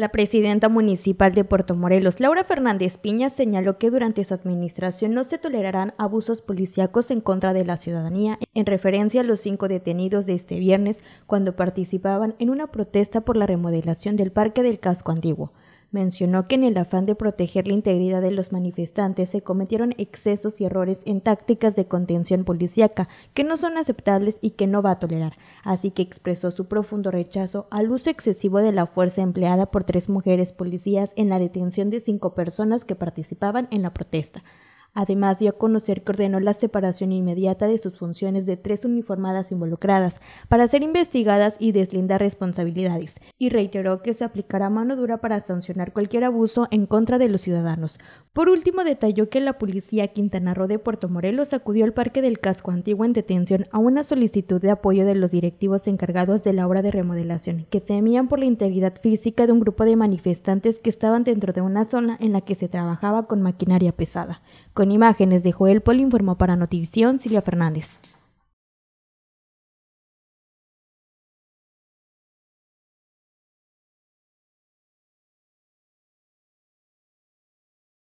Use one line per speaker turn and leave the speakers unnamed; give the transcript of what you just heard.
La presidenta municipal de Puerto Morelos, Laura Fernández Piña, señaló que durante su administración no se tolerarán abusos policíacos en contra de la ciudadanía, en referencia a los cinco detenidos de este viernes cuando participaban en una protesta por la remodelación del Parque del Casco Antiguo mencionó que en el afán de proteger la integridad de los manifestantes se cometieron excesos y errores en tácticas de contención policíaca que no son aceptables y que no va a tolerar, así que expresó su profundo rechazo al uso excesivo de la fuerza empleada por tres mujeres policías en la detención de cinco personas que participaban en la protesta. Además, dio a conocer que ordenó la separación inmediata de sus funciones de tres uniformadas involucradas para ser investigadas y deslindar responsabilidades, y reiteró que se aplicará mano dura para sancionar cualquier abuso en contra de los ciudadanos. Por último, detalló que la policía Quintana Roo de Puerto Morelos acudió al Parque del Casco Antiguo en detención a una solicitud de apoyo de los directivos encargados de la obra de remodelación, que temían por la integridad física de un grupo de manifestantes que estaban dentro de una zona en la que se trabajaba con maquinaria pesada. Con imágenes de Joel Pol informó para Notivisión Silvia Fernández.